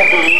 Ah,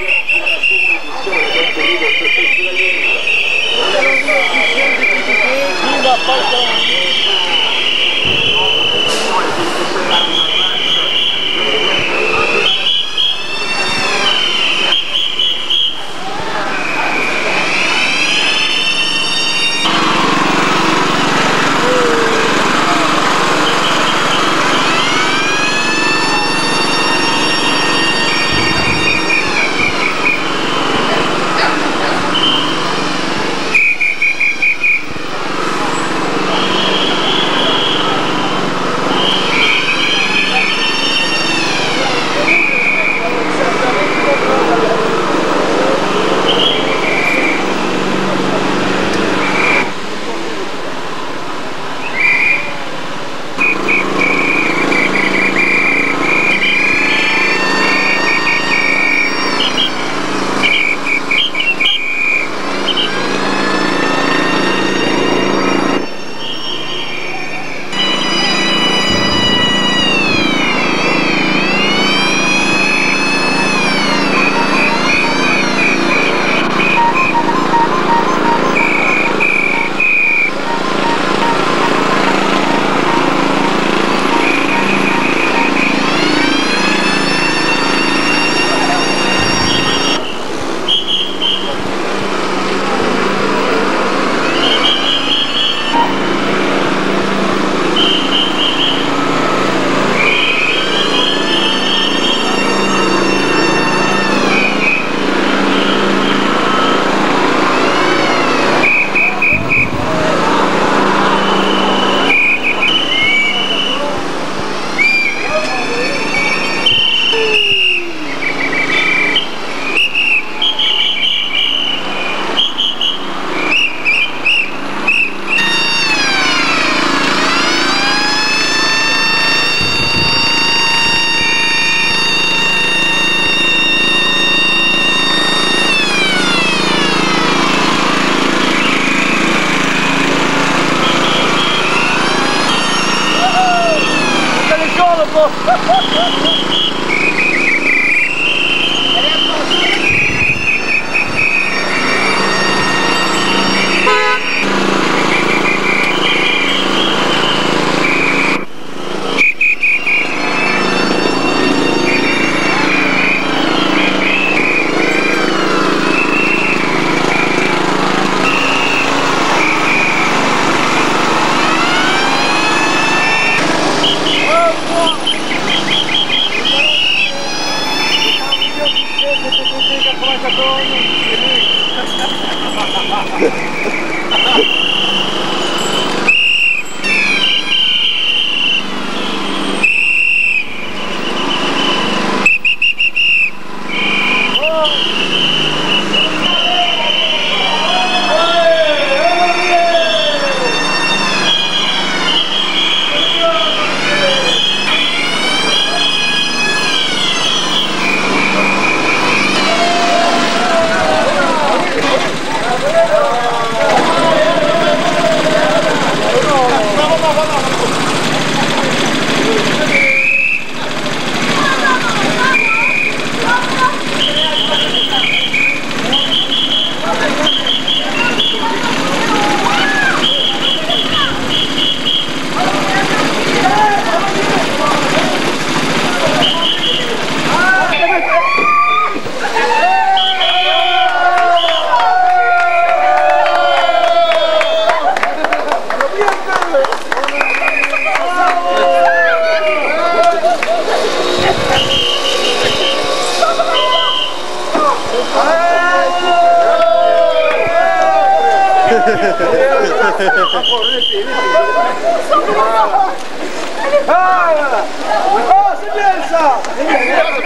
ça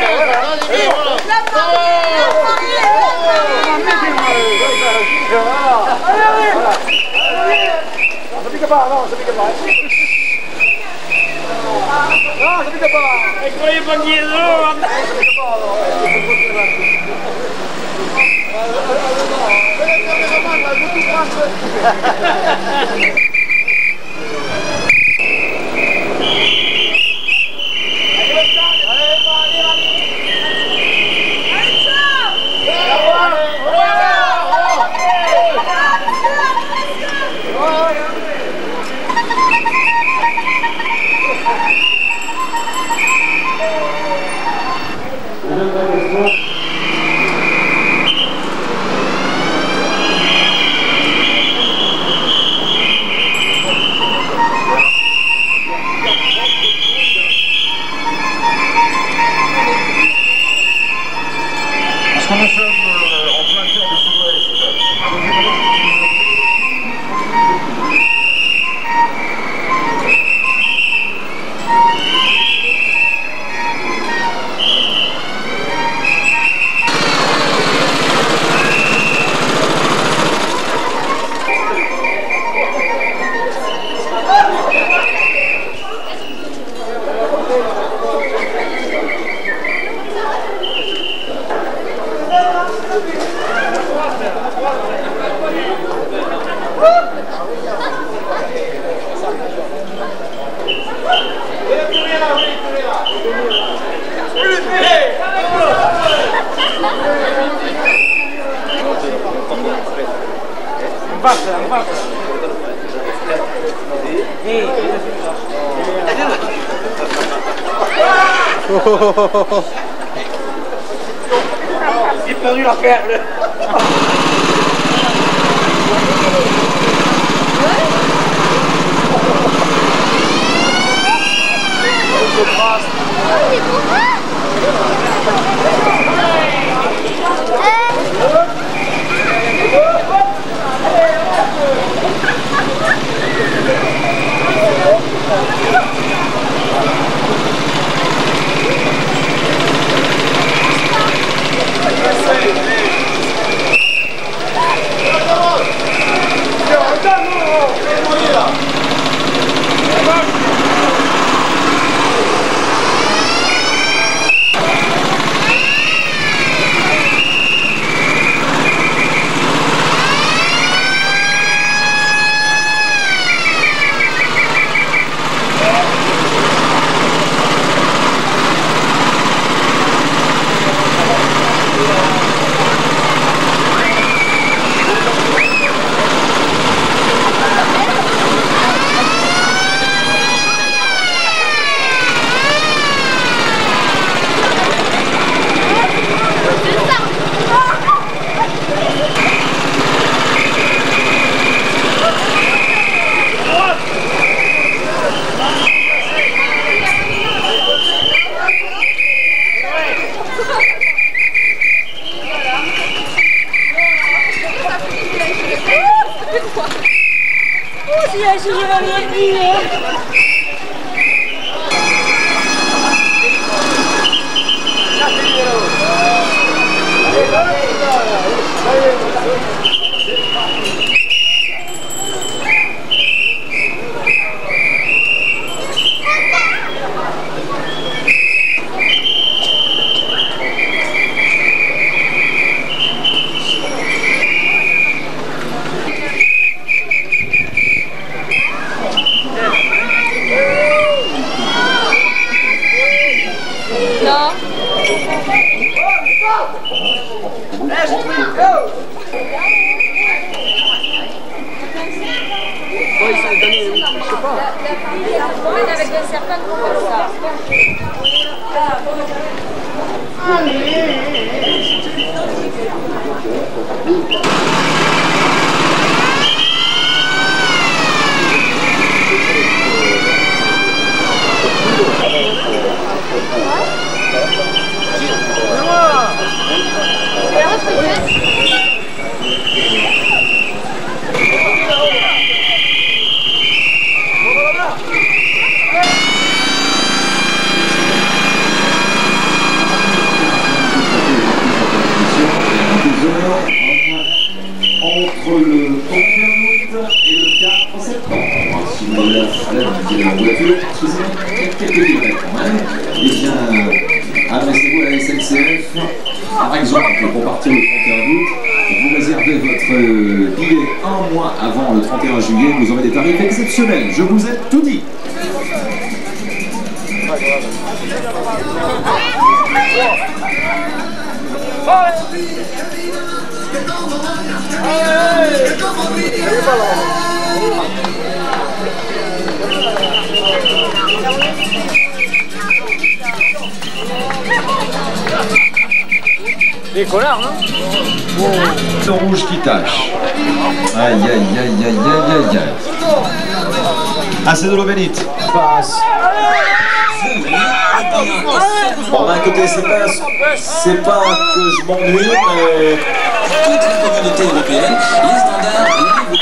Allez, allez Non, Oh, Je vous ai tout dit. Des connards, non Le rouge qui tâche. Aïe, aïe, aïe, aïe, aïe, aïe, aïe. Ah, c'est de l'eau bénite. Passe. Bon, d'un côté, c'est pas, c'est pas que je m'ennuie, mais toute la communauté européenne, les standards, les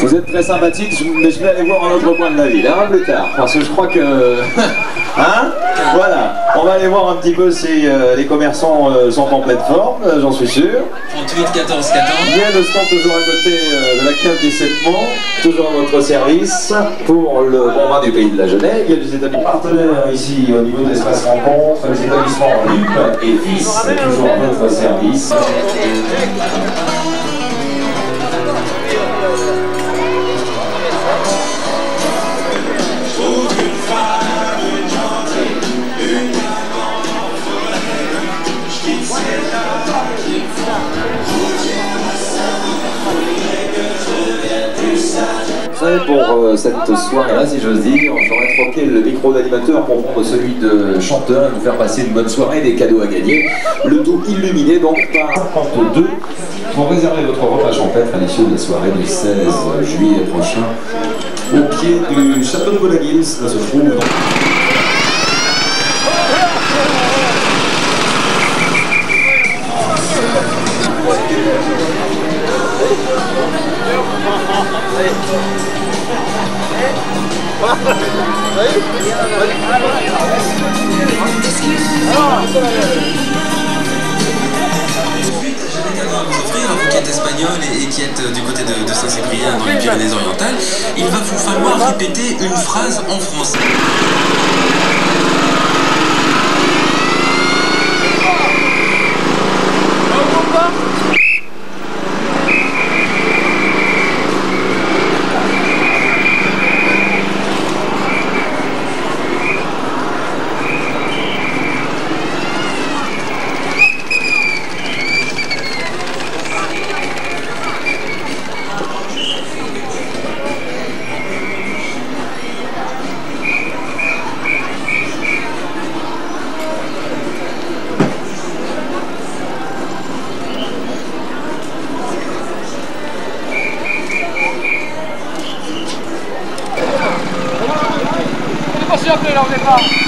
vous êtes très sympathique, mais je vais aller voir un autre coin de la ville, hein, plus tard, parce que je crois que... Hein? Voilà, on va aller voir un petit peu si euh, les commerçants euh, sont en pleine forme, euh, j'en suis sûr. 38, 14, 14. Il y a le stand toujours à côté de la cave des sept toujours à votre service pour le bon vin du pays de la Genève. Il y a des établissements partenaires ici au niveau de l'espace rencontre, les établissements Luc et Fils, toujours à votre service. Pour euh, cette soirée-là, si j'ose dire, j'aurais troqué le micro d'animateur pour prendre celui de chanteur et vous faire passer une bonne soirée, des cadeaux à gagner. Le tout illuminé donc par 52 pour réserver votre repas champêtre à l'issue de la soirée du 16 juillet prochain au pied du château de Bonaguil. Ça se trouve. Espagnol et, et qui êtes euh, du côté de, de Saint-Cyprien dans les Pyrénées-Orientales, il va vous falloir répéter une phrase en français. On est pas sûr que là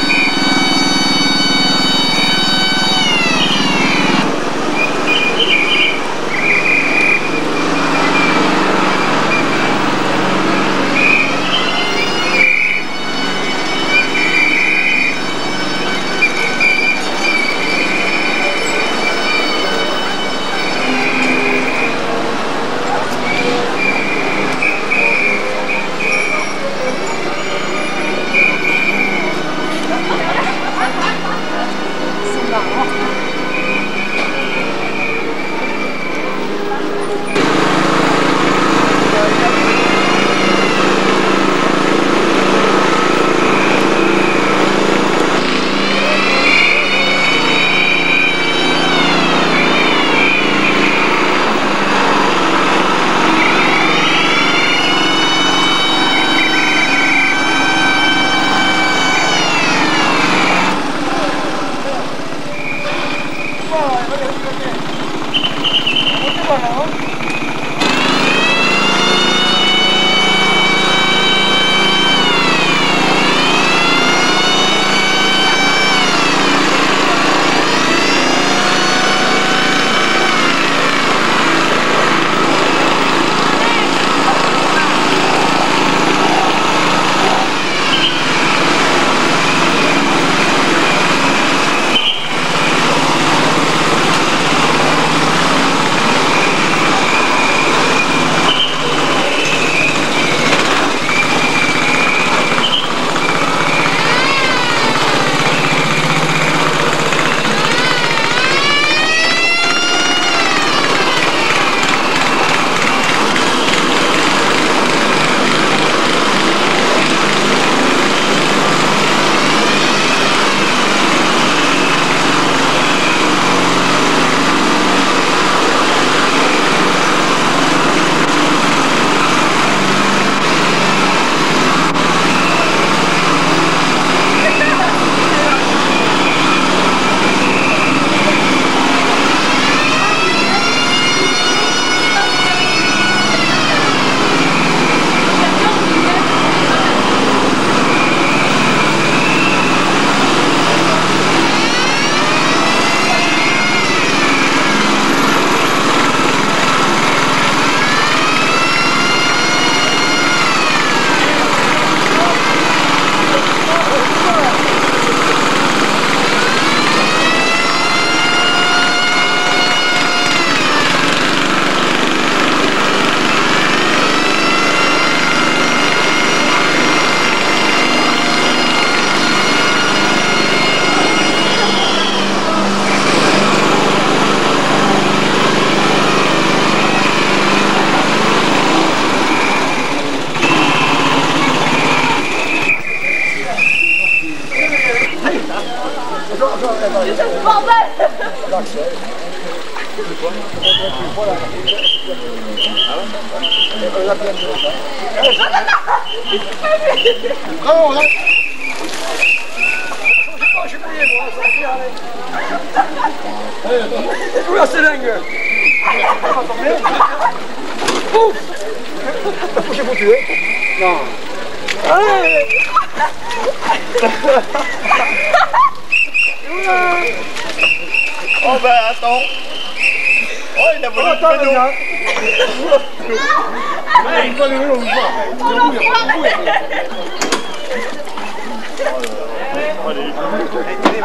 Ah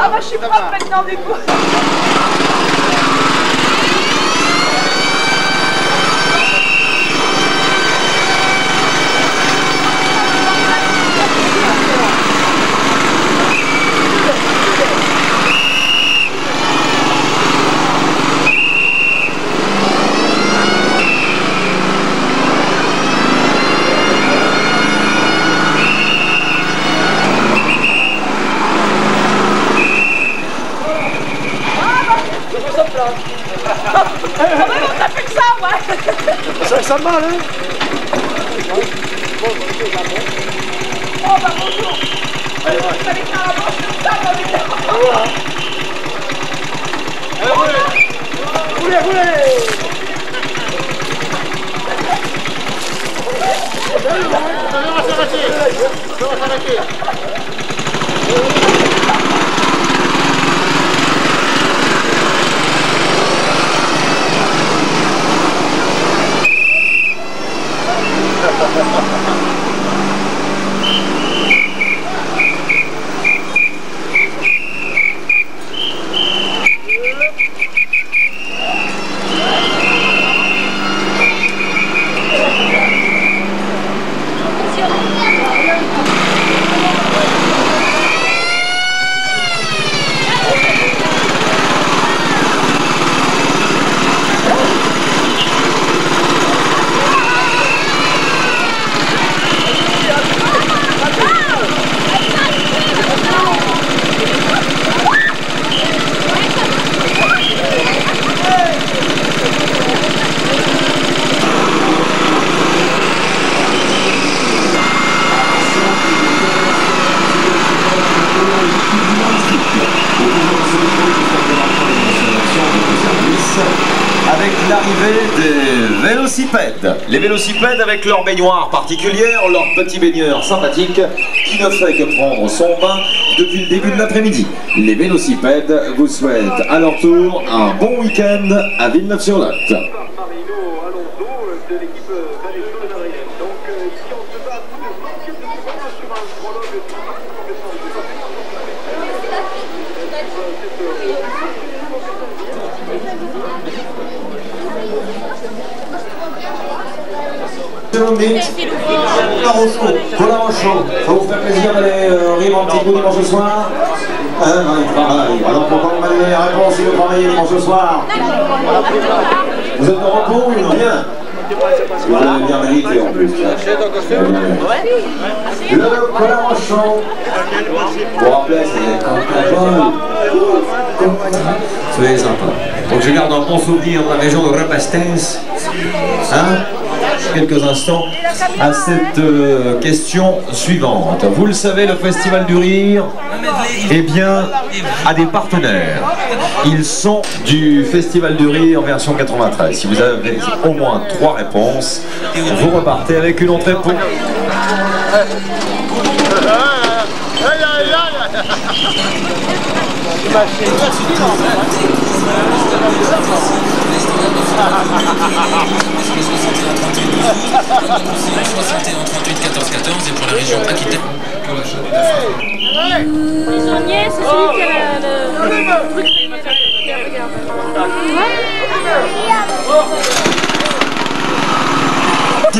bah je suis pas maintenant du coup. Ça, vélocipèdes. Avec leur baignoire particulière, leur petit baigneur sympathique qui ne fait que prendre son bain depuis le début de l'après-midi. Les vélocipèdes vous souhaitent à leur tour un bon week-end à Villeneuve-sur-Lot. Marino Alonso de l'équipe Valécho de Madrid. Donc euh, ici on se bat tous les cinquièmes de seconde sur un prologue de Colin Rochaud, ça vous fait plaisir d'aller euh, rire un petit coup dimanche soir? Non, il travaille. Alors pourquoi vous m'avez donné si vous travaillez dimanche soir Vous êtes de repos ou Bien. Vous avez bien mérité en plus. hein. Le Colin Rochaud. Pour rappeler, c'est Soyez sympa. Donc je garde un bon souvenir de la région de Repastens. Hein? Quelques instants à cette euh, question suivante. Vous le savez, le Festival du Rire, eh bien, a des partenaires. Ils sont du Festival du Rire version 93. Si vous avez au moins trois réponses, vous repartez avec une entrée pour... en 38 14 14 et pour la région Aquitaine. Prisonnier, c'est celui qui a le, truc.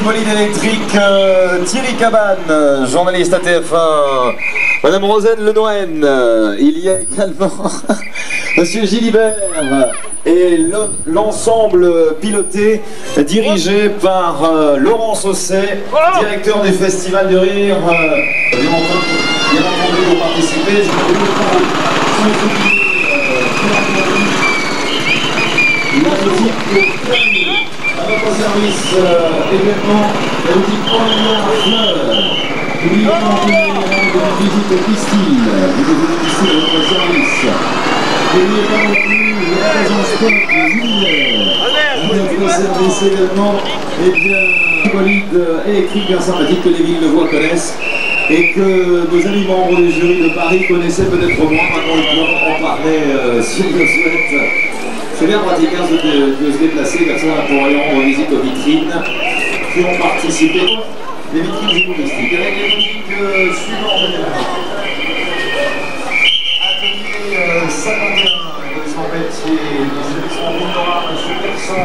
Regarde, électrique, euh, Thierry Cabane, euh, journaliste à TF1, Madame Rosane Lenoën, euh, il y a également Monsieur Gilibert et le- l'ensemble piloté, dirigé par euh, Laurent Sausset, directeur du Festival du Rire. euh, bien entendu, pour participer. Petite votre service également la Aurélien Fleur. De visite au pistil. Vous devez ici votre service. N'oubliez pas non plus la présence Scott Julière. À notre service également, eh bien, bolide électrique bien sympathique que les villes de voix connaissent et que nos amis membres du jury de Paris connaissaient peut-être moins, maintenant ils pourront en parler euh, si on le souhaite. C'est bien pratique hein, de, de se déplacer vers ça pour aller rendre visite aux vitrines qui ont participé, les vitrines humoristiques, avec les boutiques euh, suivantes. Atelier euh, 51, Alexandre Pelletier, dans cette émission Roulera, Monsieur Persan,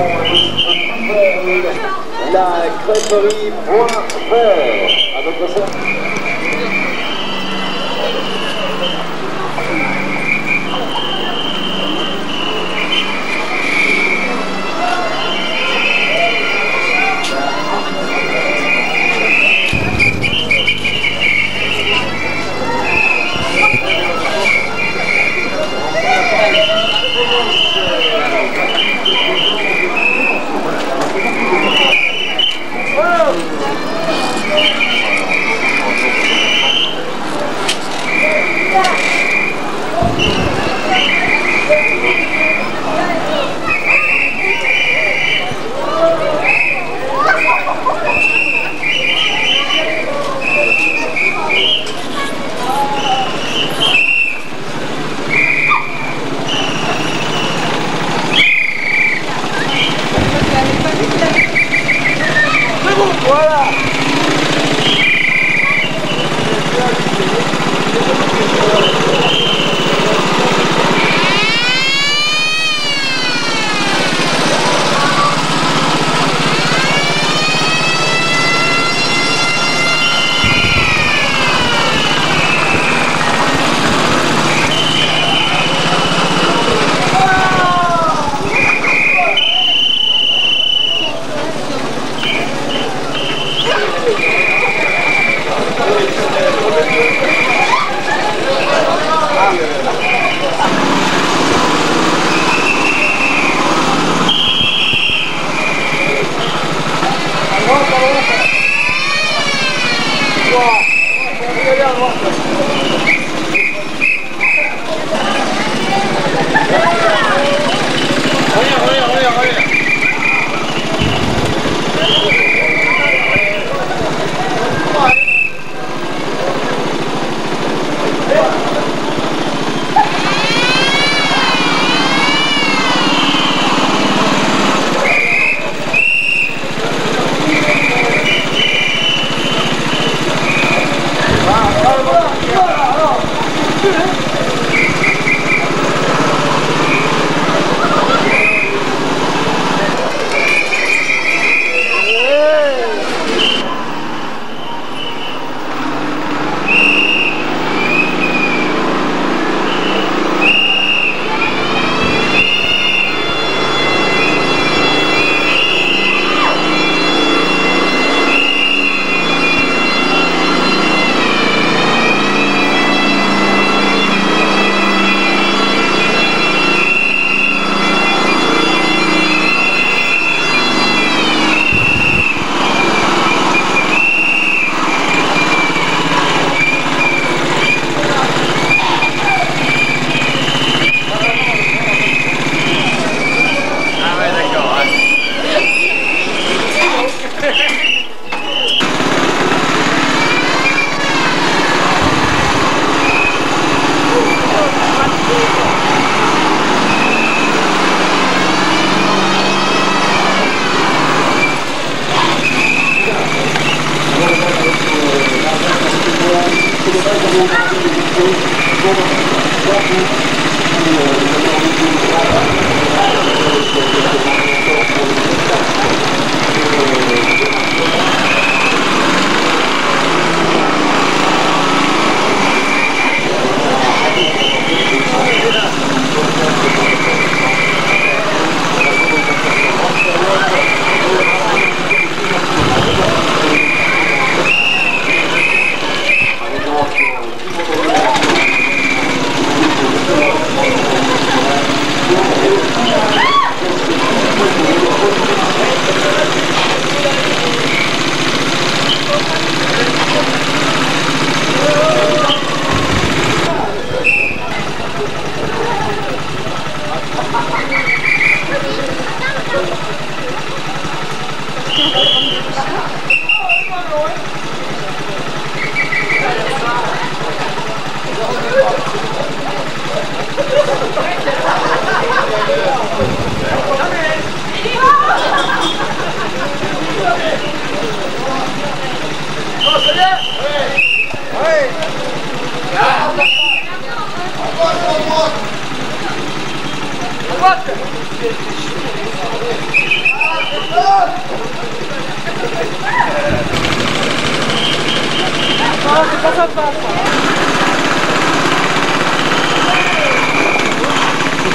La crêperie point vert. À votre service. Bora!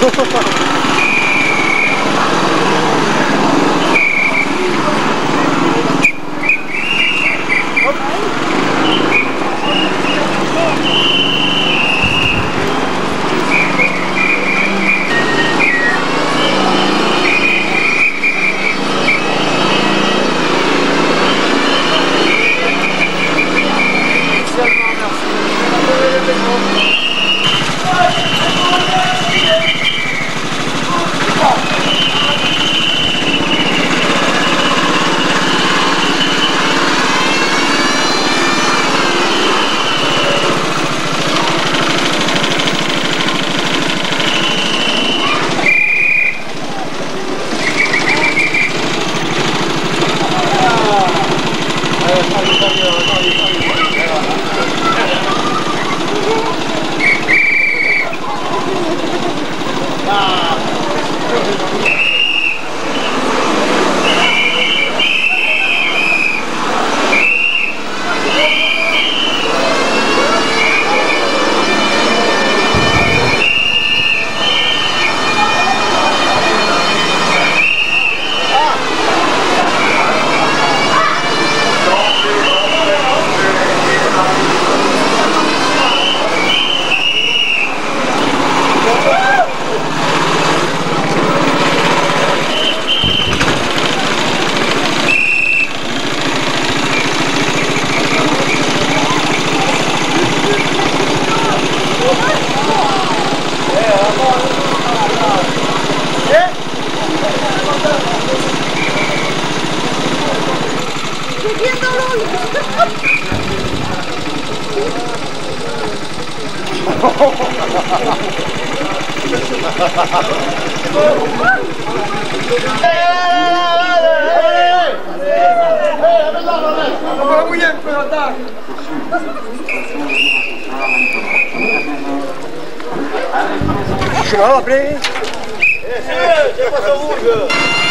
C'est Je vais rappeler. Et en voici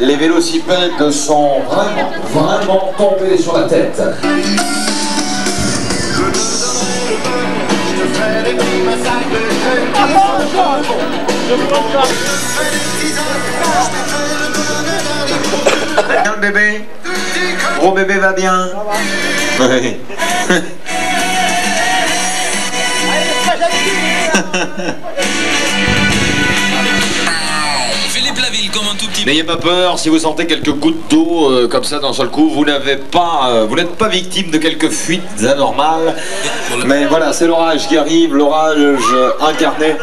Les vélocipèdes sont vraiment, vraiment tombés sur la tête. Bien le bébé Gros bébé va bien Oui. N'ayez pas peur, si vous sentez quelques gouttes d'eau euh, comme ça d'un seul coup, euh, vous n'êtes pas victime de quelques fuites anormales. Mais voilà, c'est l'orage qui arrive, l'orage incarné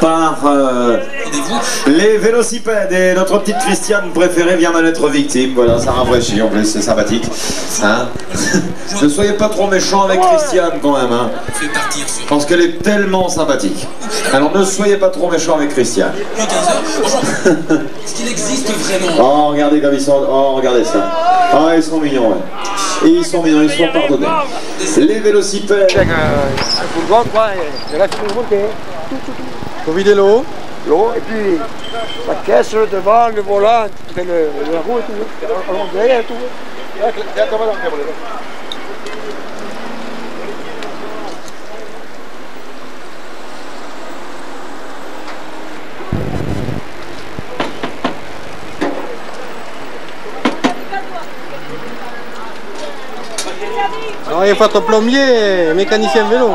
par euh, rendez-vous. les vélocipèdes. Et notre petite Christiane préférée vient d'en être victime. Voilà, ça rafraîchit en plus, c'est sympathique. Hein ne soyez pas trop méchants avec Christiane quand même. Hein. sur Parce qu'elle est tellement sympathique. Alors ne soyez pas trop méchants avec Christiane. 15 heures. Bonjour. Est-ce qu'il existe vraiment? Oh, regardez comme ils sont. Oh, regardez ça. Oh, ils sont mignons, ouais. Et ils sont mignons, ils sont pardonnés. Les vélocipèdes. Avec l'eau. Et puis la caisse, le devant, le volant, le, la roue et tout. On derrière et tout. Faut être plombier et mécanicien vélo.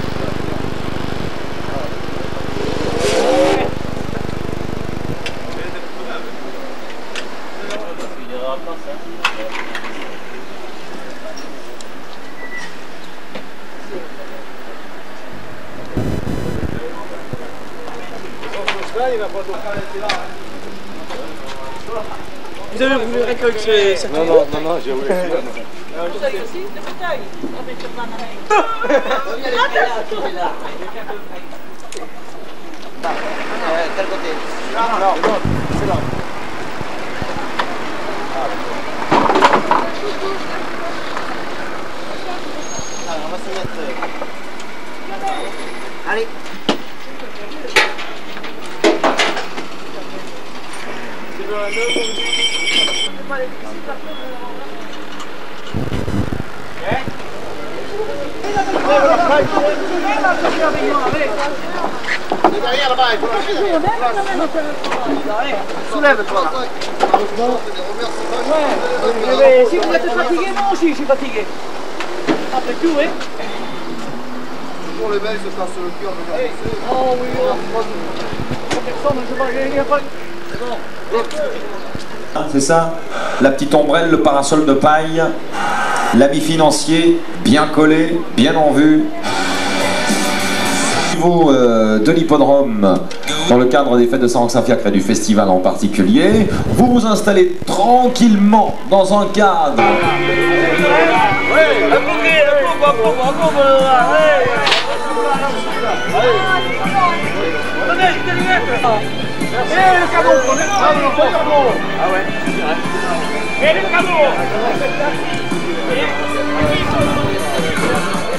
Vous avez voulu récolter cette Non, non, non, non, j'ai あれえ？Soulève-toi Ouais, si vous êtes fatigué, moi aussi je suis fatigué. Après tout, hein Pour le bel, se casse le cœur Oh oui, personne, je a pas... C'est ça La petite ombrelle, le parasol de paille, l'habit financier, bien collé, bien en vue. Au niveau euh, de l'hippodrome, dans le cadre des fêtes de Saint-Fiacre et du festival en particulier, vous vous installez tranquillement dans un cadre Thank you.